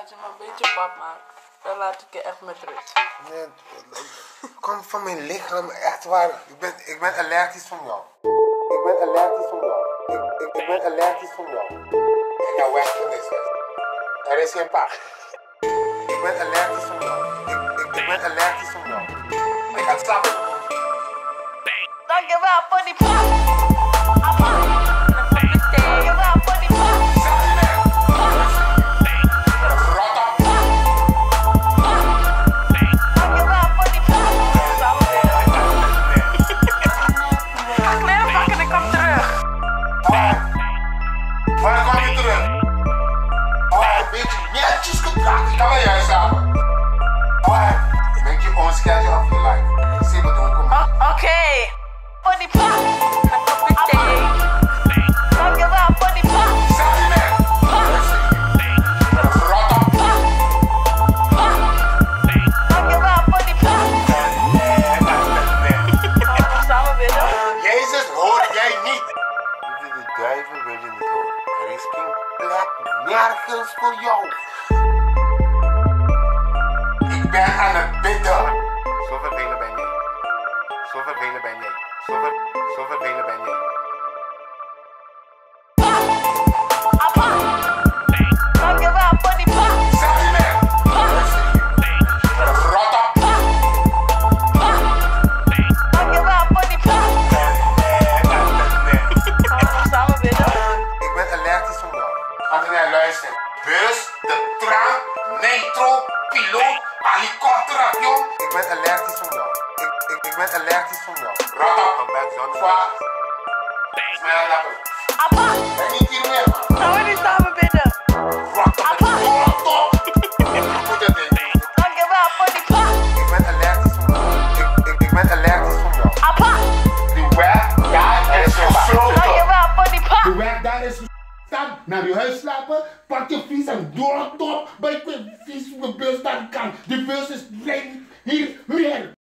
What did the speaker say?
Als je me een beetje pap maakt, dan laat ik je echt met rust. Nee, kom van mijn lichaam, echt waar. Ik ben, ik ben allergisch van jou. Ik ben allergisch van jou. Ik, ik, ik ben allergisch van jou. Ja, weg van dit. Er is geen pa. Ik ben allergisch van jou. Ik, ik, ik ben allergisch van jou. Ik ga slapen. Dankjewel voor die pap. Wanneer kom je terug? Oh, een beetje netjes gedrag. Ik je. Er is geen plek nergens voor jou. Ik ben aan het bidden. Zo vervelend ben jij. Zo vervelend ben jij. Zo, ver, zo vervelend ben jij. Bus, de tram, metro, piloot, helikopter, avion. Ik ben allergisch van jou. Ik, ik, ik ben allergisch van jou. Back. Zwaar. Is mij aan naar je huis slapen, pak je fiets en door op bij je fiets de bus naar de kant. De bus is geen hier meer.